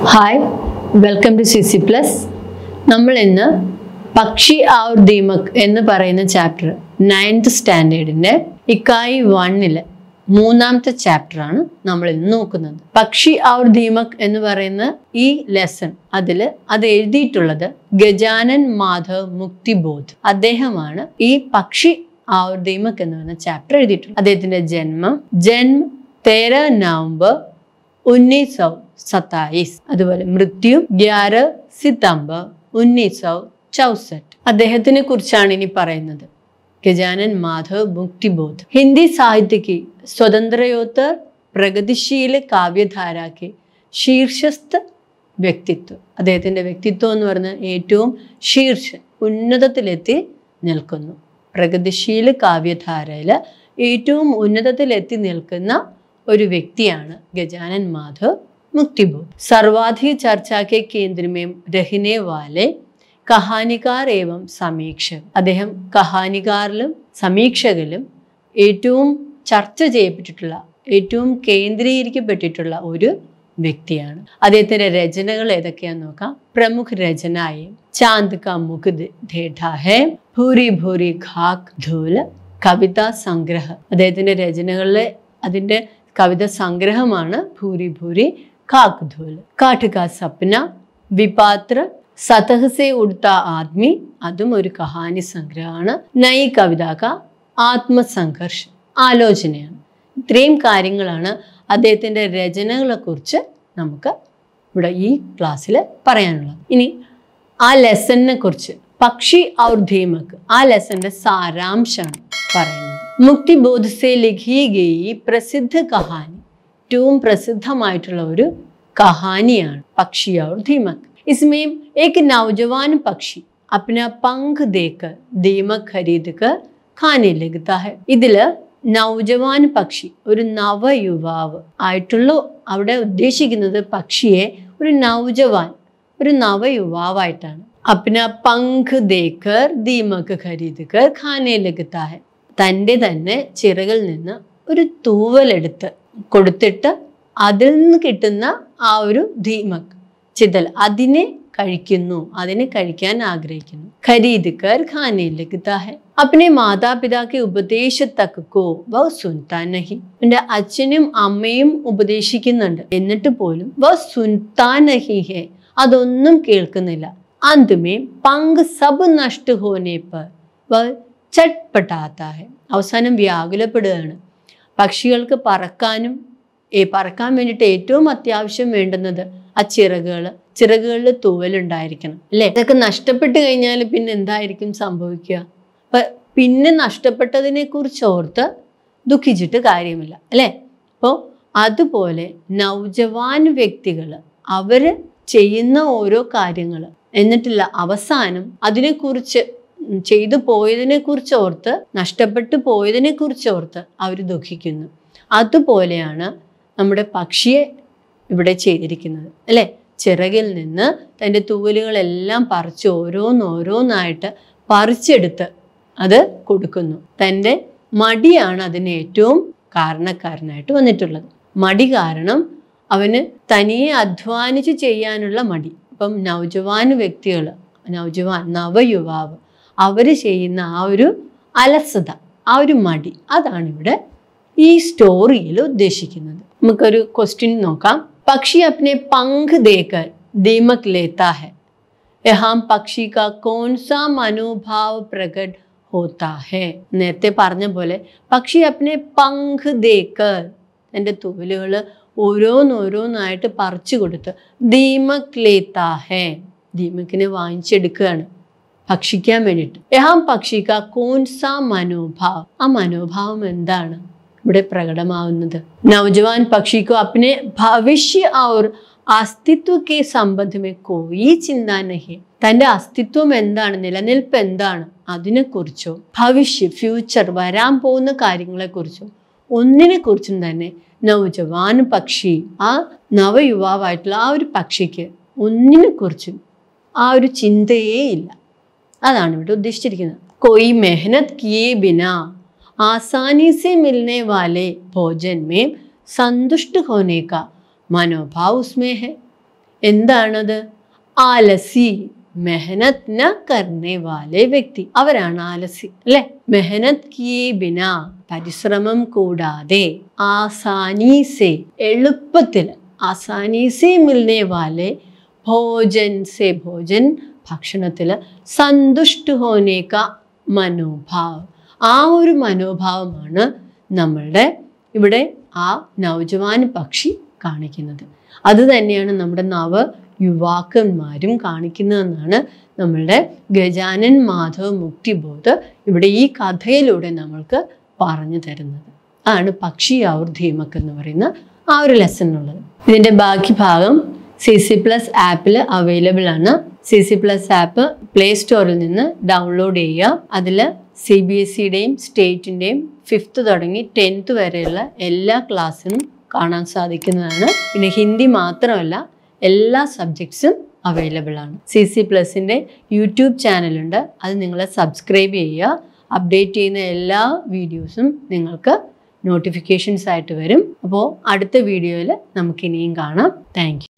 Hi welcome to C C plus നമ്മൾ ഇന്ന് പക്ഷി ഔർ ദീമക് എന്ന് പറയുന്ന ചാപ്റ്റർ നയൻത് സ്റ്റാൻഡേർഡിന്റെ ഇക്കായി വണ്ണിൽ മൂന്നാമത്തെ ചാപ്റ്റർ ആണ് നമ്മൾ ഇന്ന് നോക്കുന്നത്. പക്ഷി ഔർ ദീമക് എന്ന് പറയുന്ന ഈ ലെസൺ അതിൽ അത് എഴുതിയിട്ടുള്ളത് ഗജാനൻ മാധവ് മുക്തിബോധ്. അദ്ദേഹമാണ് ഈ പക്ഷി ആ ഒരു ദൈമക്ക് എന്ന് പറയുന്ന ചാപ്റ്റർ എഴുതിയിട്ടുണ്ട്. അദ്ദേഹത്തിന്റെ ജന്മം ജന്മ തേര നവംബർ ഉന്നീസ് സൗ സത്തായിസ്. അതുപോലെ മൃത്യു ഗ്യാറ് സിത്തംബർ ഉന്നീസ് സൗ ചൗസറ്റ് അദ്ദേഹത്തിനെ കുറിച്ചാണ് ഇനി പറയുന്നത്. ഗജാനൻ മാധവ് മുക്തിബോധ്. ഹിന്ദി സാഹിത്യക്ക് സ്വതന്ത്രയോത്തർ പ്രഗതിശീല കാവ്യധാരാക്ക് ശീർഷസ്ഥ വ്യക്തിത്വം. അദ്ദേഹത്തിന്റെ വ്യക്തിത്വം എന്ന് പറഞ്ഞാൽ ഏറ്റവും ശീർഷ ഉന്നതത്തിലെത്തി നിൽക്കുന്നു. പ്രഗതിശീല കാവ്യധാരയിൽ ഏറ്റവും ഉന്നതത്തിലെത്തി നിൽക്കുന്ന ഒരു വ്യക്തിയാണ് ഗജാനൻ മാധവ് മുക്തിബു സർവാധി ചർച്ചാക്കെ കേന്ദ്രമേം രഹിനെ വാലെ കഹാനികാർ ഏവം സമീക്ഷ അദ്ദേഹം കഹാനികാറിലും സമീക്ഷകളിലും ഏറ്റവും ചർച്ച ചെയ്യപ്പെട്ടിട്ടുള്ള ഏറ്റവും കേന്ദ്രീകരിക്കപ്പെട്ടിട്ടുള്ള ഒരു വ്യക്തിയാണ്. അദ്ദേഹത്തിന്റെ രചനകൾ ഏതൊക്കെയാന്ന് നോക്കാം. പ്രമുഖ രചനായും ചാന്ദ് കാ മുഖ് ഭൂരി ഭൂരി ഖാക് ധൂൽ കവിതാ സംഗ്രഹ. അദ്ദേഹത്തിന്റെ രചനകളിലെ അതിന്റെ കവിത സംഗ്രഹമാണ് ഭൂരി ഭൂരി ഖാക് ധൂൽ കാട്ടുകാ സപ്ന വിപാത്ര സതഹസെ ഉടുത്ത ആദ്മി അതും ഒരു കഹാനി സംഗ്രഹമാണ്. നൈ കവിത ആത്മസംഘർഷം ആലോചനയാണ്. ഇത്രയും കാര്യങ്ങളാണ് അദ്ദേഹത്തിന്റെ രചനകളെ കുറിച്ച് നമുക്ക് ഇവിടെ ഈ ക്ലാസ്സിൽ പറയാനുള്ളത്. ഇനി ആ ലെസണിനെ കുറിച്ച് പക്ഷി ഔർ ധീമക് ആ ലെസന്റെ സാരാംശമാണ് പറയുന്നത് മുക്തിബോധ് സെ ലിഖി ഗയി പ്രസിദ്ധ കഹാനി ഏറ്റവും പ്രസിദ്ധമായിട്ടുള്ള ഒരു കഹാനിയാണ് പക്ഷി ഔർ ധീമക് इसमें एक नौजवान पक्षी अपना पंख देकर दीमक खरीद कर खाने लगता है ഇതില് നൗജവാൻ പക്ഷി ഒരു നവയുവാവ് ആയിട്ടുള്ള അവിടെ ഉദ്ദേശിക്കുന്നത് പക്ഷിയെ ഒരു നൗജവാൻ ഒരു നവയുവാവായിട്ടാണ് അപ്ന പങ്ക് ദേക്കർ ദീമക്ക് ഖരീദുക്കർ ഖാനയിലെത്താഹ് ഖാനെ ലഗത്താ ഹെ തന്റെ തന്നെ ചിറകിൽ നിന്ന് ഒരു തൂവലെടുത്ത് കൊടുത്തിട്ട് അതിൽ നിന്ന് കിട്ടുന്ന ആ ഒരു ധീമക് ചിതൽ അതിനെ കഴിക്കുന്നു അതിനെ കഴിക്കാൻ ആഗ്രഹിക്കുന്നു. ഖരീദ് കർ ഖാനെ ലഗത്താ ഹെ അപ്പനെ മാതാപിതാ ഉപദേശത്തക്കോ വ സുൻതാ നഹി എന്റെ അച്ഛനും അമ്മയും ഉപദേശിക്കുന്നുണ്ട്. എന്നിട്ട് പോലും വ സുൻതാ നഹി ഹെ അതൊന്നും കേൾക്കുന്നില്ല. അന്ത്മേ में पंग सब नष्ट होने വ वह ഹെ അവസാനം വ്യാകുലപ്പെടുകയാണ് പക്ഷികൾക്ക് പറക്കാനും പറക്കാൻ വേണ്ടിയിട്ട് ഏറ്റവും അത്യാവശ്യം വേണ്ടുന്നത് ആ ചിറകുകൾ ചിറകുകളിൽ തൂവലുണ്ടായിരിക്കണം അല്ലേ? ഇതൊക്കെ നഷ്ടപ്പെട്ട് കഴിഞ്ഞാൽ പിന്നെ എന്തായിരിക്കും സംഭവിക്കുക? അപ്പം പിന്നെ നഷ്ടപ്പെട്ടതിനെ കുറിച്ച് ഓർത്ത് ദുഃഖിച്ചിട്ട് കാര്യമില്ല അല്ലേ? അപ്പോൾ അതുപോലെ നൗജവാൻ വ്യക്തികൾ അവർ ചെയ്യുന്ന ഓരോ കാര്യങ്ങൾ എന്നിട്ടില്ല. അവസാനം അതിനെക്കുറിച്ച് ചെയ്തു പോയതിനെ കുറിച്ച് ഓർത്ത് നഷ്ടപ്പെട്ടു പോയതിനെ കുറിച്ച് ഓർത്ത് അവർ ദുഃഖിക്കുന്നു. അതുപോലെയാണ് നമ്മുടെ പക്ഷിയെ ഇവിടെ ചെയ്തിരിക്കുന്നത്. അല്ലേ? ചിറകിൽ നിന്ന് തന്റെ തൂവലുകളെല്ലാം പറിച്ച് ഓരോന്നോരോന്നായിട്ട് പറിച്ചെടുത്ത് അത് കൊടുക്കുന്നു. തന്റെ മടിയാണ് അതിന് ഏറ്റവും കാരണക്കാരനായിട്ട് വന്നിട്ടുള്ളത്. മടി കാരണം അവന് തനിയെ അധ്വാനിച്ച് ചെയ്യാനുള്ള മടി. ഇപ്പം നൗജവാൻ വ്യക്തികൾ നൗജവാൻ നവയുവാവ് അവർ ചെയ്യുന്ന ആ ഒരു അലസത ആ ഒരു മടി അതാണ് ഇവിടെ ഈ സ്റ്റോറിയിൽ ഉദ്ദേശിക്കുന്നത്. നമുക്കൊരു ക്വസ്റ്റ്യൻ നോക്കാം. പക്ഷി അപ്നെ പങ്ക് ദേക്കർ ദീമക് ലേത്താ ഹെ? യഹാം പക്ഷി കാ കോൺ മനോഭാവ് പ്രകട് ഹോത്താ ഹെ? നേരത്തെ പറഞ്ഞ പോലെ പക്ഷി അപ്നെ പങ്ക് ദേക്കർ എന്റെ തൂവലുകൾ ഓരോന്നോരോന്നായിട്ട് പറിച്ചു കൊടുത്ത് ദീമക് ലേത്താഹേ. ദീമക്കിനെ വാങ്ങിച്ചെടുക്കുകയാണ്. ഭക്ഷിക്കാൻ വേണ്ടിയിട്ട്. യഹാം പക്ഷിക്ക കോൺ സാ മനോഭാവ്. ആ മനോഭാവം എന്താണ്? ഇവിടെ പ്രകടമാവുന്നത്. നവജവാൻ പക്ഷിക്കോ അപ്പനെ ഭവിഷ്യ और അസ്തിത്വ കെ സംബന്ധമേ കോയി ചിന്ത നഹി തന്റെ അസ്തിത്വം എന്താണ്? നിലനിൽപ്പ് എന്താണ്? അതിനെക്കുറിച്ചോ? ഭവിഷ്യ ഫ്യൂച്ചർ വരാൻ പോകുന്ന കാര്യങ്ങളെക്കുറിച്ചോ? ഒന്നിനെക്കുറിച്ചും തന്നെ നൗജവാൻ പക്ഷി ആ നവയുവാവായിട്ടുള്ള ആ ഒരു പക്ഷിക്ക് ഒന്നിനെക്കുറിച്ചും ആ ഒരു ചിന്തയേ ഇല്ല അതാണ് ഇവിടെ ഉദ്ദേശിച്ചിരിക്കുന്നത് കൊയ് മെഹനത് കിയേ ബിന आसानी से मिलने वाले भोजन में संतुष्ट होने का മനോഭാവ് ഉസ്മേ ഹെ എന്താണത് ആലസി മെഹനത് ന കർണെ വാലെ വ്യക്തി. അവരാണ് ആലസി. അല്ലെ? മെഹനത് കിയേ ബിന പരിശ്രമം കൂടാതെ ആസാനീസെ എളുപ്പത്തിൽ ആസാനീസെ മിൽനെ വാലെ ഭോജൻ സെ ഭോജൻ ഭക്ഷണത്തിൽ സന്തുഷ്ട ഹോനേക്ക മനോഭാവം. ആ ഒരു മനോഭാവമാണ് നമ്മളുടെ ഇവിടെ ആ നവജവാൻ പക്ഷി കാണിക്കുന്നത്. അത് തന്നെയാണ് നമ്മുടെ നവ യുവാക്കന്മാരും കാണിക്കുന്നതെന്നാണ് നമ്മളുടെ ഗജാനൻ മാധവ് മുക്തിബോധ് ഇവിടെ ഈ കഥയിലൂടെ നമ്മൾക്ക് പറഞ്ഞു തരുന്നത്. അതാണ് പക്ഷി ഔർ ധീമക് എന്ന് പറയുന്ന ആ ഒരു ലെസൺ ഉള്ളത്. ഇതിന്റെ ബാക്കി ഭാഗം സി സി പ്ലസ് ആപ്പിൽ അവൈലബിൾ ആണ്. C C plus app play സ്റ്റോറിൽ നിന്ന് ഡൗൺലോഡ് ചെയ്യുക. അതിൽ സി ബി എസ് സിയുടെയും സ്റ്റേറ്റിന്റെയും ഫിഫ്ത്ത് തുടങ്ങി ടെൻത്ത് വരെയുള്ള എല്ലാ ക്ലാസ്സിനും കാണാൻ സാധിക്കുന്നതാണ്. പിന്നെ ഹിന്ദി മാത്രമല്ല എല്ലാ സബ്ജക്ട്സും അവൈലബിൾ ആണ്. സി സി പ്ലസിന്റെ യൂട്യൂബ് ചാനലുണ്ട് അത് നിങ്ങൾ സബ്സ്ക്രൈബ് ചെയ്യുക. അപ്ഡേറ്റ് ചെയ്യുന്ന എല്ലാ വീഡിയോസും നിങ്ങൾക്ക് നോട്ടിഫിക്കേഷൻസ് ആയിട്ട് വരും. അപ്പോൾ അടുത്ത വീഡിയോയിൽ നമുക്കിനിയും കാണാം. Thank you